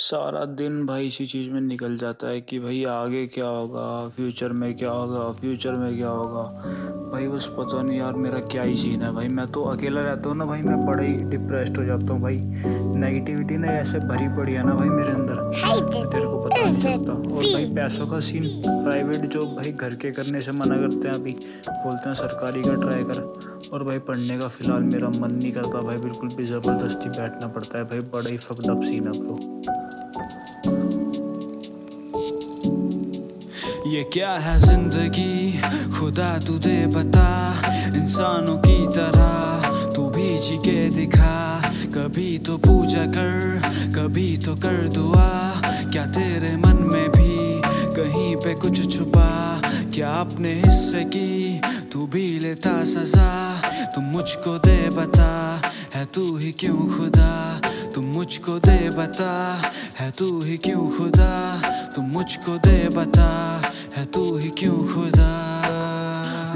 सारा दिन भाई इसी चीज़ में निकल जाता है कि भाई आगे क्या होगा फ्यूचर में क्या होगा फ्यूचर में क्या होगा। भाई बस पता नहीं यार, मेरा क्या ही सीन है भाई। मैं तो अकेला रहता हूँ ना भाई, मैं बड़ा ही डिप्रेस्ड हो जाता हूँ भाई। नेगेटिविटी ना ऐसे भरी पड़ी है ना भाई मेरे अंदर। तेरे को पता नहीं चलता। और भाई पैसों का सीन प्राइवेट जॉब भाई घर के करने से मना करते हैं अभी। बोलते हैं सरकारी का ट्राई कर। और भाई पढ़ने का फ़िलहाल मेरा मन नहीं करता भाई, बिल्कुल भी ज़बरदस्ती बैठना पड़ता है भाई, बड़ा ही फकडअप सीन है ब्रो ये क्या है ज़िंदगी? खुदा तुझे बता, इंसानों की तरह तू भी जी के दिखा। कभी तो पूजा कर, कभी तो कर दुआ, क्या तेरे मन में भी कहीं पे कुछ छुपा? क्या अपने हिस्से की तू भी लेता सजा। तुम मुझको दे बता, है तू ही क्यों खुदा? तुम मुझको दे बता, है तू ही क्यों खुदा? तुम मुझको दे बता, है तू ही क्यों खुदा?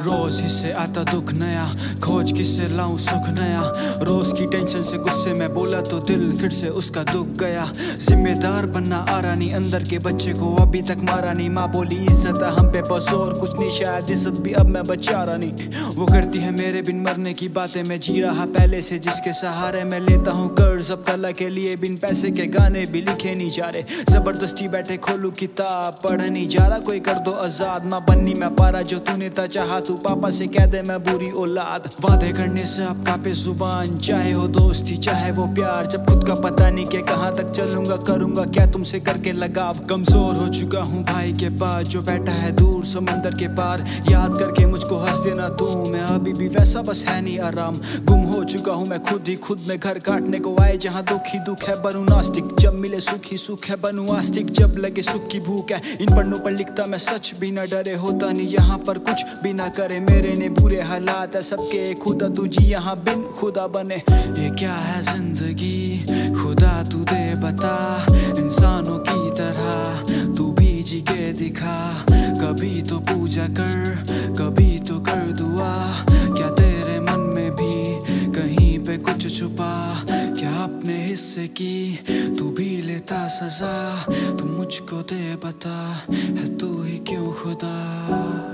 रोज ही से आता दुख नया, खोज किससे लाऊं सुख नया। रोज की टेंशन से गुस्से में बोला तो दिल फिर से उसका दुख गया। जिम्मेदार बनना आ रहा नहीं अंदर के बच्चे को अभी तक मारा नहीं। माँ बोली, इज़्ज़त हम पे बस और कुछ नहीं, शायद इज़्ज़त भी अब मैं बचा रहा नहीं। वो करती है मेरे बिन मरने की बातें, मैं जी रहा पहले से जिसके सहारे मैं लेता हूँ कर्ज। अब तला के लिए बिन पैसे के गाने भी लिखे नहीं जा रहे। ज़बरदस्ती बैठे खोलू किताब, पढ़ नहीं जा रहा, कोई कर दो आज़ाद। माँ बननी मैं पारा, जो तूने था चाहा, तू पापा से कह दे मैं बुरी औलाद। वादे करने से आपका पे ज़ुबान, चाहे हो दोस्ती, चाहे वो प्यार। जब खुद का पता नहीं के कहाँ तक चलूँगा, करूँगा क्या तुमसे करके लगाव। कमज़ोर हो चुका हूँ भाई के पास, जो बैठा है दूर, समंदर के पार। याद करके मुझको हंस देना तू, मैं अभी भी वैसा बस है नहीं आराम। गुम हो चुका हूँ मैं खुद ही खुद में घर काटने को आए, जहाँ दुख ही दुख है, बनू नास्तिक। जब मिले सुख ही सुख है, बनू आस्तिक। जब लगे सुख की भूख है, इन पन्नों पर लिखता मैं, सच भी न डरे होता नहीं। यहाँ पर कुछ भी ना करे मेरे ने बुरे हालात है, सबके खुदा तुझी यहाँ बिन खुदा बने। ये क्या है ज़िंदगी? खुदा तू दे बता, इंसानों की तरह तू भी जी के दिखा। कभी तो पूजा कर, कभी तो कर दुआ। क्या तेरे मन में भी कहीं पे कुछ छुपा? क्या अपने हिस्से की तू भी लेता सजा? तू मुझको दे बता, है तू ही क्यों खुदा?